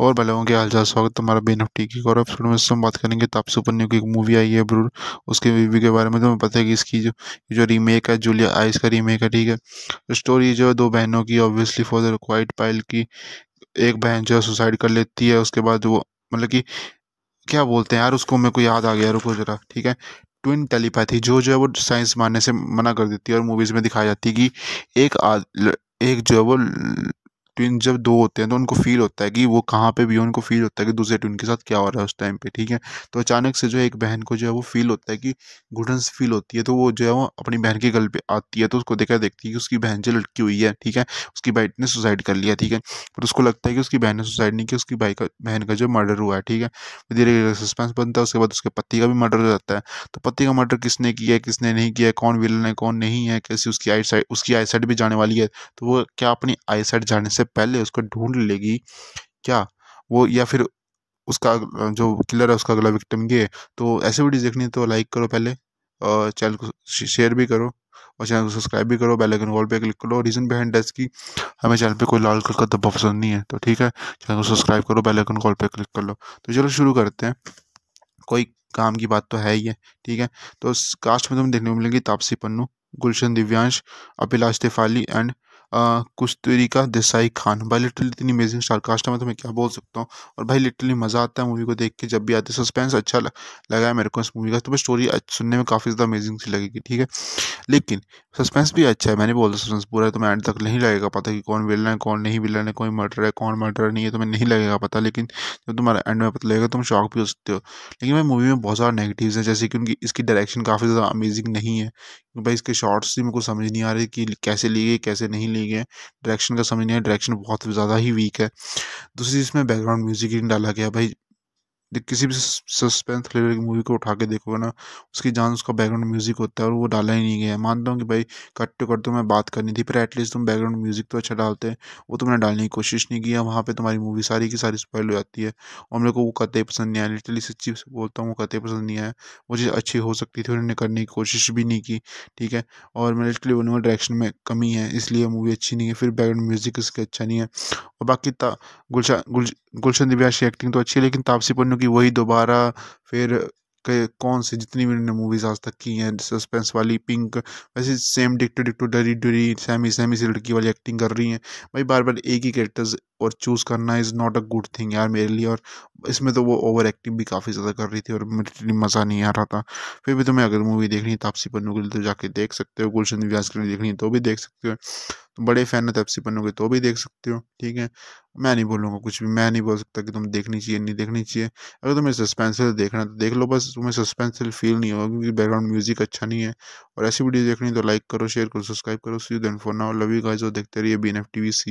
और भले होंगे, हाल चाल, स्वागत तुम्हारा बेन ऑफ़ टी की गौरव फ़िल्म में हम बात करेंगे तापसी सुपर न्यू की एक मूवी आई है ब्रूर। उसके रिव्यू के बारे में तुम्हें पता है कि इसकी जो जो रीमेक है जूलिया आइस का रीमेक है, ठीक है? स्टोरी जो है, दो बहनों की ऑब्वियसली फॉर क्वाइट पाइल की, एक बहन जो है सुसाइड कर लेती है, उसके बाद वो मतलब कि, क्या बोलते हैं यार उसको, मेरे को याद आ गया, रुको जरा, ठीक है? ट्विन टेलीपैथी जो जो है वो साइंस मानने से मना कर देती है और मूवीज़ में दिखाई जाती है कि एक आद एक जो है वो ट्विन जब दो होते हैं तो उनको फील होता है कि वो कहाँ पे भी हो, उनको फील होता है कि दूसरे ट्विन के साथ क्या हो रहा है उस टाइम पे, ठीक है? तो अचानक से जो है एक बहन को जो है वो फील होता है कि घुटन फील होती है तो वो जो है वो अपनी बहन के गल पे आती है तो उसको देखा देखती है कि उसकी बहन जो लटकी हुई है, ठीक है? उसकी भाई ने सुसाइड कर लिया, ठीक है? पर उसको लगता है कि उसकी बहन ने सुसाइड नहीं किया, उसकी भाई का, बहन का जो मर्डर हुआ है, ठीक है? धीरे धीरे सस्पेंस बनता है, उसके बाद उसके पति का भी मर्डर हो जाता है। तो पति का मर्डर किसने किया है, किसने नहीं किया कौन विलन है, कौन नहीं है, कैसी उसकी आई साइड उसकी आई साइड भी जाने वाली है तो वो क्या अपनी आई साइड जाने से पहले उसको ढूंढ लेगी, क्या? वो या फिर उसका जो किलर है उसका अगला विक्टिम ये तो ऐसे वीडियो देखनी है तो लाइक करो पहले और चैनल को शेयर भी करो और चैनल को सब्सक्राइब भी करो बेल आइकन कॉल पे क्लिक करो रीज़न बिहाइंड डेस्क की हमें चैनल पे कोई लाल कलर का धब्बा पसंद नहीं है तो ठीक है? चैनल को सब्सक्राइब करो बेल आइकन कॉल पे क्लिक कर लो। तो चलो शुरू करते हैं। कोई काम की बात तो है ही है, ठीक है? तो कास्ट में तुम्हें देखने को मिलेंगी तापसी पन्नू, गुलशन दिव्यांश, अभिलाष तिफाली एंड कुश्तरीका देसाई खान। भाई लिटरली इतनी अमेजिंग स्टार कास्ट है मैं तुम्हें क्या बोल सकता हूँ? और भाई लिटरली मज़ा आता है मूवी को देख के, जब भी आते सस्पेंस अच्छा लगा है मेरे को इस मूवी का। तो स्टोरी सुनने में काफ़ी ज़्यादा अमेजिंग सी लगेगी, ठीक है? लेकिन सस्पेंस भी अच्छा है। मैंने बोला सस्पेंस पूरा है तुम्हें एंड तक नहीं लगेगा पता कि कौन विलन है, कौन नहीं विलन है, कोई मर्डर है, कौन मर्डर नहीं है तुम्हें नहीं लगेगा पता। लेकिन जब तुम्हारा एंड में पता लगेगा, तुम शॉक भी हो सकते हो। लेकिन भाई मूवी में बहुत सारा नेगेटिव्स हैं, जैसे कि उनकी, इसकी डायरेक्शन काफ़ी ज़्यादा अमेजिंग नहीं है। भाई इसके शॉर्ट्स ही मेरे को समझ नहीं आ रहे कि कैसे लिए गए, कैसे नहीं लिए गए। डायरेक्शन का समझ नहीं आया डायरेक्शन बहुत ज़्यादा ही वीक है। दूसरी इसमें बैकग्राउंड म्यूज़िक ही डाला गया भाई। किसी भी सस्पेंस थ्रिलर की मूवी को उठा के देखोगे ना, उसकी जान, उसका बैकग्राउंड म्यूज़िक होता है और वो डाला ही नहीं गया है। मानता हूँ कि भाई, कट टू कट तुम्हें बात करनी थी, पर एटलीस्ट तुम बैकग्राउंड म्यूज़िक तो अच्छा डालते हैं, वो तुमने डालने की कोशिश नहीं किया वहाँ पर तुम्हारी मूवी सारी की सारी स्पॉइल हो जाती है। और मेरे को वो कतई पसंद नहीं आया लिटरली सच्ची बोलता हूँ, वो कतई पसंद नहीं आया वो चीज़ अच्छी हो सकती थी उन्होंने करने की कोशिश भी नहीं की, ठीक है? और मैं लिटरली उन्होंने डायरेक्शन में कमी है, इसलिए मूवी अच्छी नहीं है, फिर बैकग्राउंड म्यूज़िक इसका अच्छा नहीं है। और बाकी गुलशन गुलशन दिव्यास की एक्टिंग तो अच्छी है, लेकिन तापसी पन्नू की वही दोबारा फिर के कौन से जितनी भी उन्होंने मूवीज़ आज तक की हैं सस्पेंस वाली पिंक वैसे सेम डिक्टो डिक्टो डरी डरी सैमी सैमी सी लड़की वाली एक्टिंग कर रही हैं। भाई बार बार एक ही कैरेक्टर्स और चूज़ करना is not a good thing यार मेरे लिए और इसमें तो वो ओवर एक्टिंग भी काफ़ी ज़्यादा कर रही थी और मुझे मज़ा नहीं आ रहा था। फिर भी तुम्हें अगर मूवी देखनी है तापसी पन्नू के लिए तो जाके देख सकते हो, गुलशन व्यास के लिए देखनी है तो भी देख सकते हो। तो बड़े फ़ैन है तापसी पन्नू के तो भी देख सकते हो, ठीक है? मैं नहीं बोलूँगा कुछ भी, मैं नहीं बोल सकता कि तुम देखनी चाहिए, नहीं देखनी चाहिए। अगर तुम्हें सस्पेंसिल देखना है तो देख लो, बस तुम्हें सस्पेंसिल फील नहीं होगा क्योंकि बैकग्राउंड म्यूज़िक अच्छा नहीं है। और ऐसी वीडियो देखनी तो लाइक करो शेयर करो सब्सक्राइब करो see then for now love you guys और देखते रहिए B N F T V C